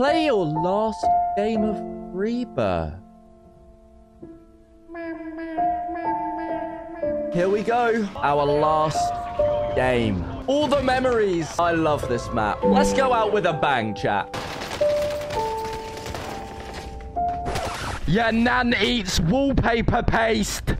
Play your last game of Rebirth. Here we go. Our last game. All the memories. I love this map. Let's go out with a bang, chat. Your nan eats wallpaper paste.